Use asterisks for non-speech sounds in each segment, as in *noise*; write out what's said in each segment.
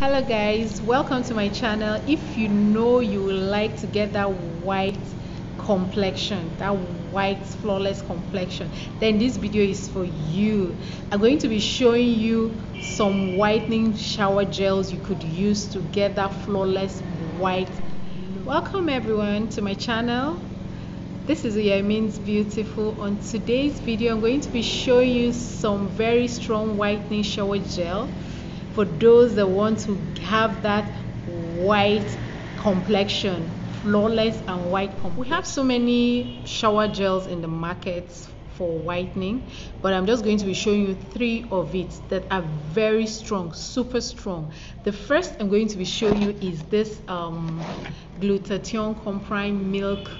hello guys. Welcome to my channel. If you know you would like to get that white complexion that white flawless complexion then this video is for you. I'm going to be showing you some whitening shower gels you could use to get that flawless white welcome everyone to my channel. This is Uyai Means Beautiful. On today's video, I'm going to be showing you some very strong whitening shower gel for those that want to have that white complexion flawless and white we have so many shower gels in the market for whitening but i'm just going to be showing you three of it that are very strong super strong. The first i'm going to be showing you is this um, glutathione comprime milk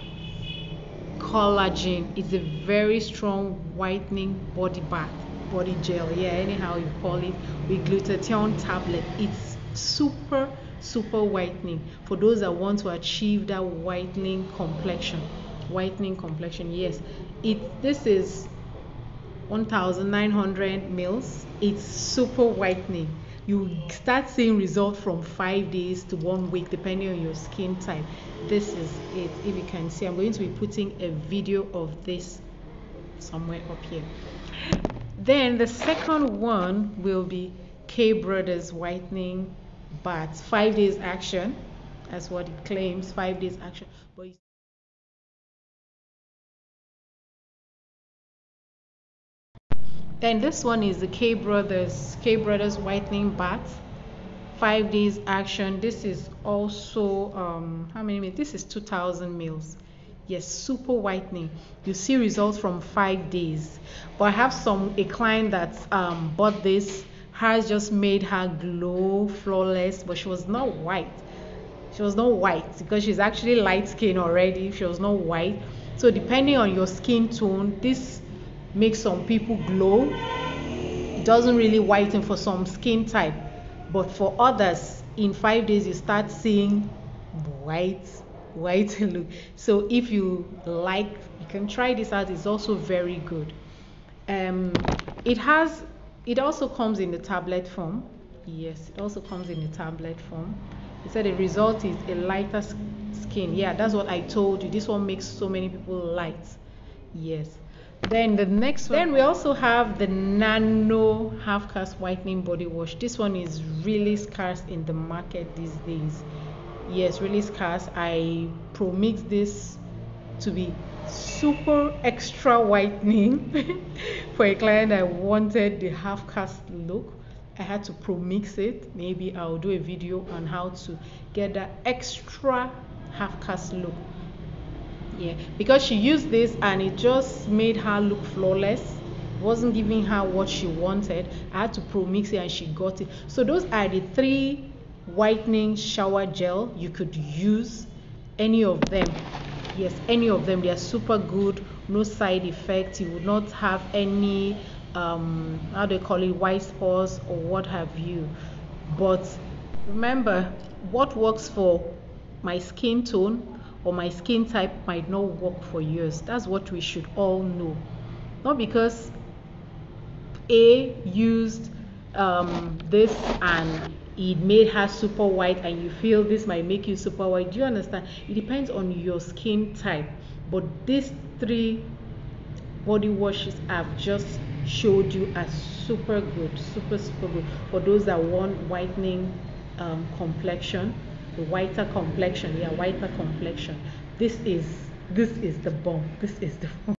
collagen. It's a very strong whitening body bath body gel. Yeah anyhow you call it with glutathione tablet. It's super super whitening. For those that want to achieve that whitening complexion whitening complexion yes. It this is 1900 mils. It's super whitening. You start seeing results from five days to one week depending on your skin type. This is it. If you can see i'm going to be putting a video of this somewhere up here then the second one will be K Brothers Whitening Bath. Five days action. That's what it claims. Five days action. But then this one is the K Brothers K Brothers Whitening Bath. Five days action. This is also um, how many? This is 2,000 mils yes super whitening. You see results from five days. But i have some a client that um, bought this has just made her glow flawless but she was not white. She was not white because she's actually light skin already. She was not white. So depending on your skin tone this makes some people glow. It doesn't really whiten for some skin type. But for others in five days you start seeing white white *laughs* look. So if you like you can try this out. It's also very good. Um it has it also comes in the tablet form. Yes it also comes in the tablet form. It said the result is a lighter skin. Yeah that's what i told you. This one makes so many people light. Yes. Then the next one then we also have the nano half cast whitening body wash. This one is really scarce in the market these days yes really scarce. I pro mix this to be super extra whitening *laughs* for a client i wanted the half cast look. I had to pro mix it. Maybe i'll do a video on how to get that extra half cast look. Yeah because she used this and it just made her look flawless. Wasn't giving her what she wanted. I had to pro mix it and she got it. So those are the three whitening shower gel you could use any of them. Yes any of them. They are super good no side effects. You would not have any um how do you call it white spots or what have you. But remember what works for my skin tone or my skin type might not work for yours. That's what we should all know. Not because a used um, this and it made her super white and you feel this might make you super white. Do you understand? It depends on your skin type. But these three body washes i've just showed you are super good super super good. For those that want whitening um, complexion the whiter complexion yeah whiter complexion. This is this is the bomb. This is the